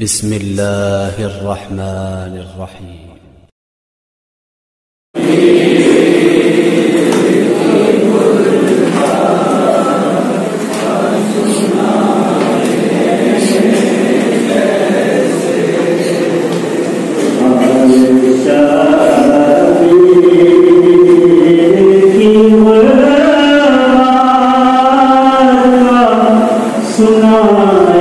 بسم الله الرحمن الرحيم Sunnah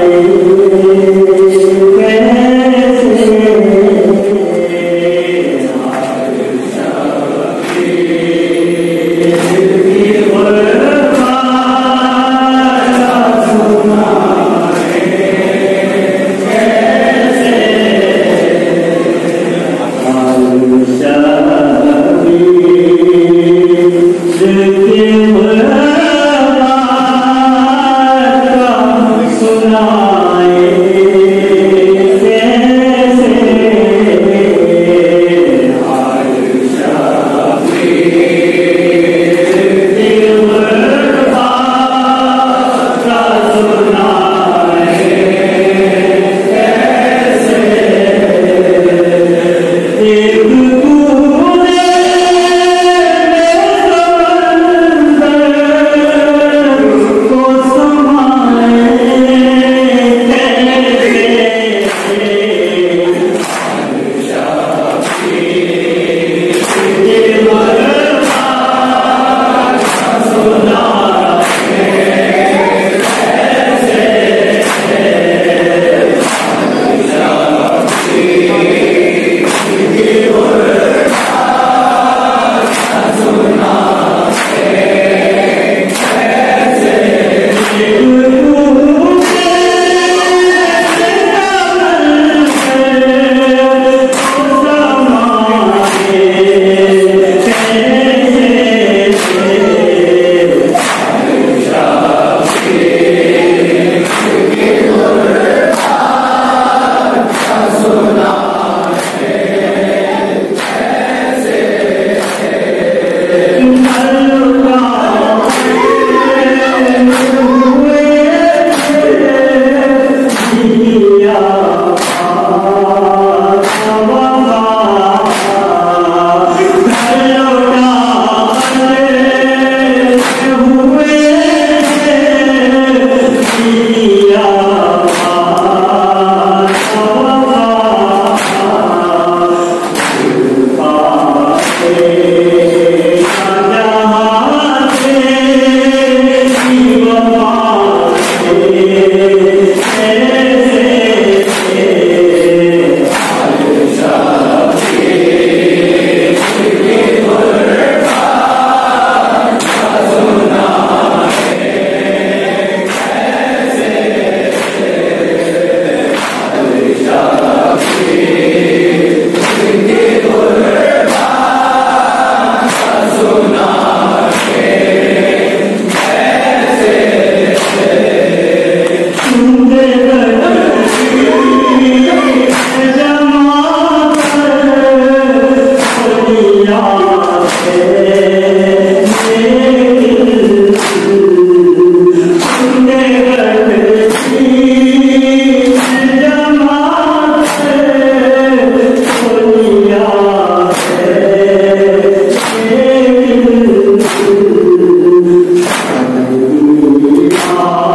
Senhor.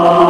Allah.